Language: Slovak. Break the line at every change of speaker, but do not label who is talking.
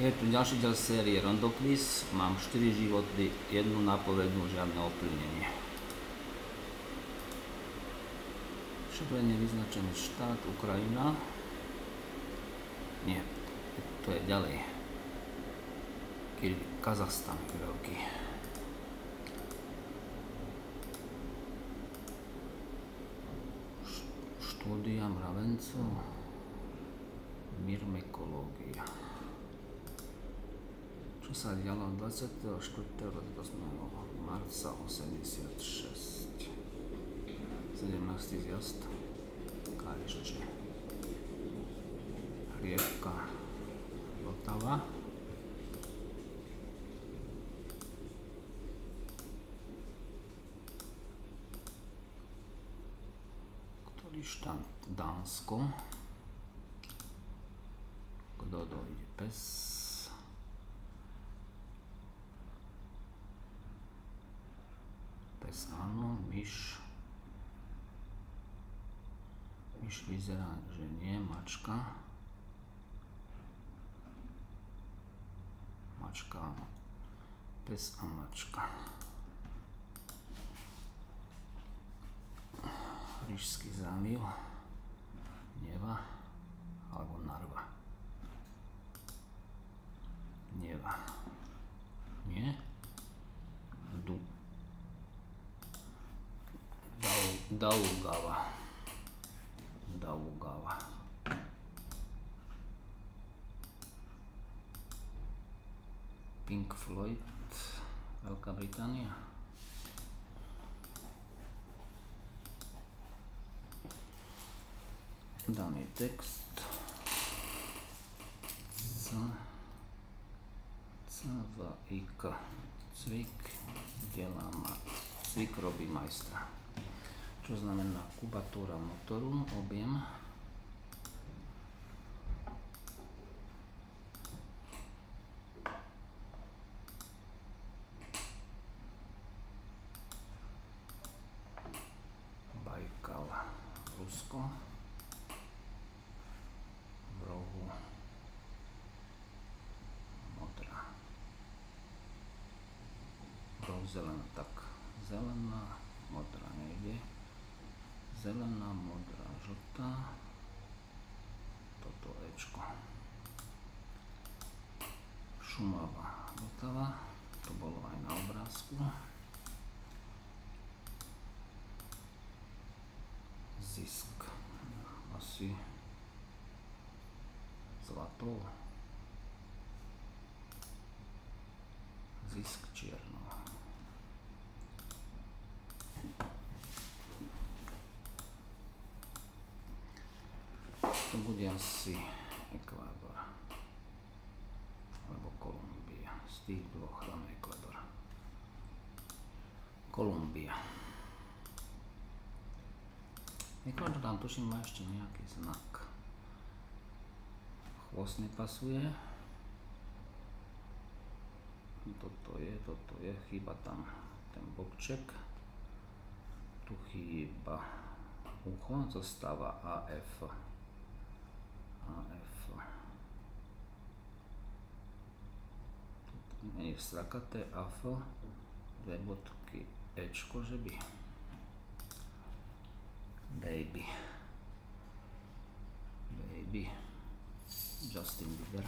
Je tu ďalší diel série Rondoklis. Mám 4 životy, jednu nápovednú, žiadne ovplyvnenie. Šetrenie vyznačený štát Ukrajina. Nie, to je ďalej. Kazachstan veľký. Štúdia mravencov. Myrmekológia čo sa dialo 24. 28. marca 86. 17. zjazd Kajšče. Rieka Vltava. Štát Dánsko. Kto dojde pes. Pes áno, myš. Myš vyzerá, že nie, mačka. Mačka áno. Pes a mačka. Rížský záliv. Neva alebo Narva. Neva. Nie? Daugava. Daugava. Pink Floyd, Velika Britanija. Dan je tekst. C, C, V, I, K. Cvik, djelama, cvik robi majstra. Čo znamená kubatúra motoru, objem? Bajkal, Rusko. V rohu. Modrá. V rohu zelená, tak. Zelená, modrá nejde zelená, modrá, žltá, toto Ečko. Šumava, Vltava, to bolo aj na obrázku. Zisk, asi zlatou. Zisk čiernou. To bude asi Ekvádor alebo Kolumbia. Z tých dvoch dáme Ekvádor. Kolumbia. Ekvádor tam tuším má ešte nejaký znak. Chvost nepasuje. Toto je, toto je, chýba tam ten bokček. Tu chýba ucho, zostáva AF. Tu nie je strakaté AF, dve bodky Ečko, že by. Baby. Baby. Justin Bieber.